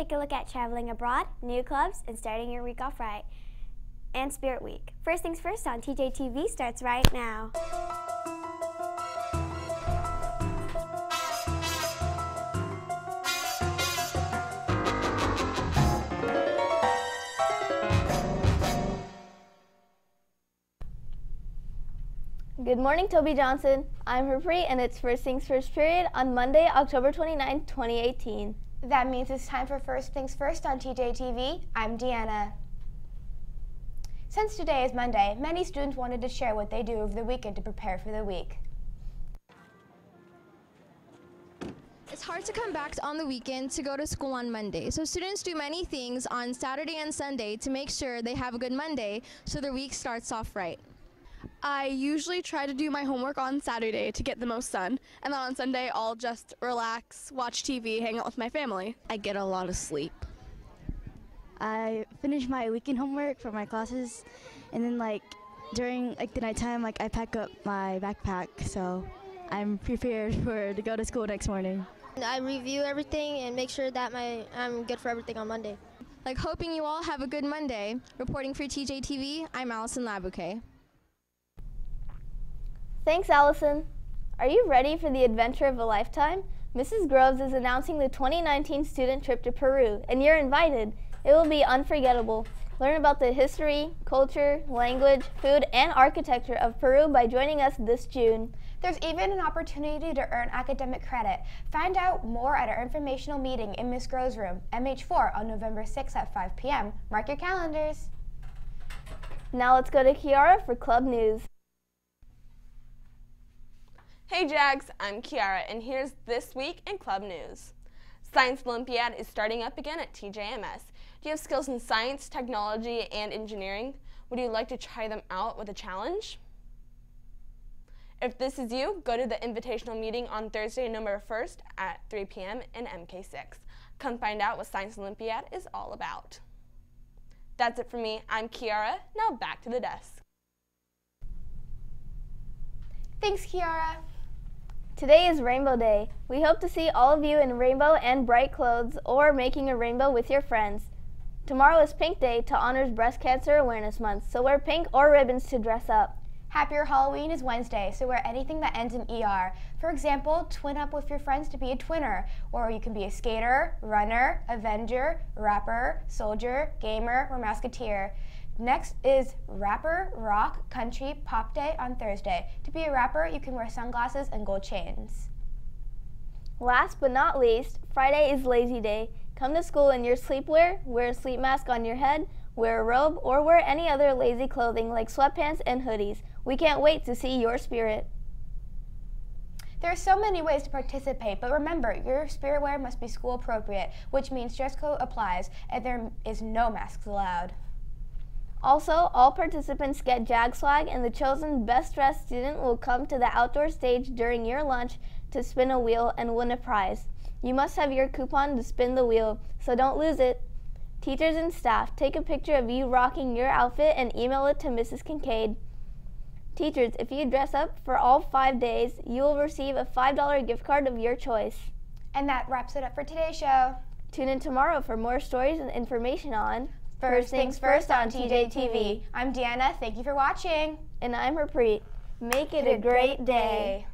take a look at traveling abroad, new clubs, and starting your week off right. And Spirit Week. First things first on TJTV starts right now. Good morning, Toby Johnson. I'm Harpreet, and it's First Things First period on Monday, October 29, 2018. That means it's time for First Things First on TJTV. I'm Deanna. Since today is Monday, many students wanted to share what they do over the weekend to prepare for the week. It's hard to come back on the weekend to go to school on Monday. So students do many things on Saturday and Sunday to make sure they have a good Monday so their week starts off right. I usually try to do my homework on Saturday to get the most sun, and then on Sunday I'll just relax, watch TV, hang out with my family. I get a lot of sleep. I finish my weekend homework for my classes, and then like during like the nighttime, like I pack up my backpack, so I'm prepared for to go to school next morning. I review everything and make sure that my I'm good for everything on Monday. Like hoping you all have a good Monday. Reporting for TJTV, I'm Allison Labuke. Thanks, Allison. Are you ready for the adventure of a lifetime? Mrs. Groves is announcing the 2019 student trip to Peru, and you're invited. It will be unforgettable. Learn about the history, culture, language, food, and architecture of Peru by joining us this June. There's even an opportunity to earn academic credit. Find out more at our informational meeting in Miss Groves' room, MH4, on November 6th at 5 p.m. Mark your calendars. Now let's go to Kiara for Club News. Hey Jags, I'm Kiara, and here's This Week in Club News. Science Olympiad is starting up again at TJMS. Do you have skills in science, technology, and engineering? Would you like to try them out with a challenge? If this is you, go to the invitational meeting on Thursday, November 1st at 3 p.m. in MK6. Come find out what Science Olympiad is all about. That's it for me. I'm Kiara. Now back to the desk. Thanks, Kiara. Today is Rainbow Day. We hope to see all of you in rainbow and bright clothes or making a rainbow with your friends. Tomorrow is Pink Day to honors Breast Cancer Awareness Month, so wear pink or ribbons to dress up. Happier Halloween is Wednesday, so wear anything that ends in ER. For example, twin up with your friends to be a twinner, or you can be a skater, runner, avenger, rapper, soldier, gamer, or musketeer. Next is Rapper, Rock, Country, Pop Day on Thursday. To be a rapper, you can wear sunglasses and gold chains. Last but not least, Friday is Lazy Day. Come to school in your sleepwear, wear a sleep mask on your head, wear a robe, or wear any other lazy clothing like sweatpants and hoodies. We can't wait to see your spirit. There are so many ways to participate, but remember, your spirit wear must be school appropriate, which means dress code applies and there is no masks allowed. Also, all participants get JAG swag, and the chosen best dressed student will come to the outdoor stage during your lunch to spin a wheel and win a prize. You must have your coupon to spin the wheel, so don't lose it. Teachers and staff, take a picture of you rocking your outfit and email it to Mrs. Kincaid. Teachers, if you dress up for all five days, you will receive a $5 gift card of your choice. And that wraps it up for today's show. Tune in tomorrow for more stories and information on First Things First on TJTV. I'm Deanna. Thank you for watching. And I'm Harpreet. Make it a great day.